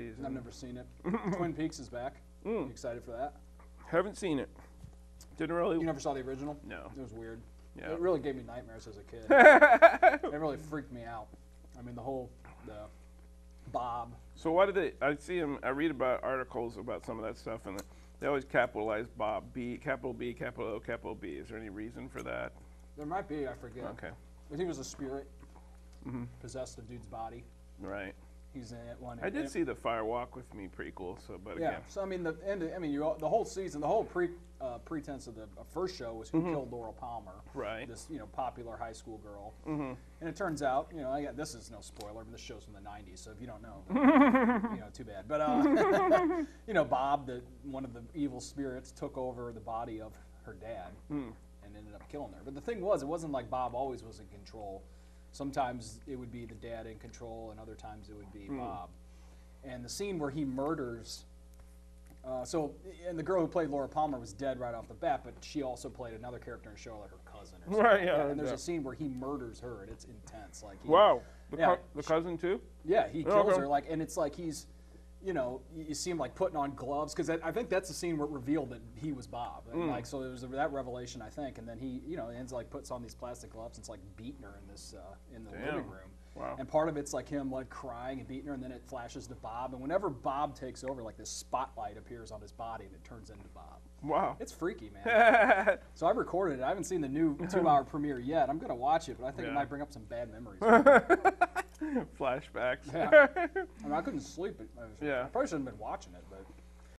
season. I've never seen it. Twin Peaks is back. Mm. You excited for that? Haven't seen it. Didn't really. You never saw the original? No. It was weird. Yeah. It really gave me nightmares as a kid. it really freaked me out. I mean, the whole the Bob. So why did they? I see them. I read about articles about some of that stuff, and they always capitalize Bob B, capital B, capital O, capital B. Is there any reason for that? There might be. I forget. Okay. But he was a spirit. mm -hmm. Possessed a dude's body. Right. He's in it one. I did and- see the Fire Walk with Me prequel. So, but Yeah. again, So I mean, the end. I mean, you the whole season, the whole pre uh, pretense of the uh, first show was who killed Laura Palmer. Right. This you know popular high school girl. hmm And it turns out, you know, I got, this is no spoiler, but this show's from the '90s, so if you don't know, you know, too bad. But uh, you know, Bob, the one of the evil spirits, took over the body of her dad Hmm. and ended up killing her. But the thing was, it wasn't like Bob always was in control. Sometimes it would be the dad in control, and other times it would be Bob. And the scene where he murders. Uh, so, and the girl who played Laura Palmer was dead right off the bat, but she also played another character in the show, like her cousin or something. Right, yeah. And there's yeah. a scene where he murders her, and it's intense. Like, he, Wow. The, Yeah. co- the cousin too. yeah, he Oh, kills okay. her, like, and it's like he's, you know, you see him like putting on gloves because I, I think that's the scene where it revealed that he was Bob. And, Mm. Like, so there was that revelation, I think, and then he, you know, ends like puts on these plastic gloves and it's like beating her in this uh, in the Damn. living room. Wow. And part of it's like him like crying and beating her, and then it flashes to Bob. And whenever Bob takes over, like this spotlight appears on his body and it turns into Bob. Wow. It's freaky, man. so I've recorded it. I haven't seen the new two-hour premiere yet. I'm gonna watch it, but I think Yeah. it might bring up some bad memories. Flashbacks. Yeah. I mean, I couldn't sleep. I, was, Yeah. I probably shouldn't have been watching it, but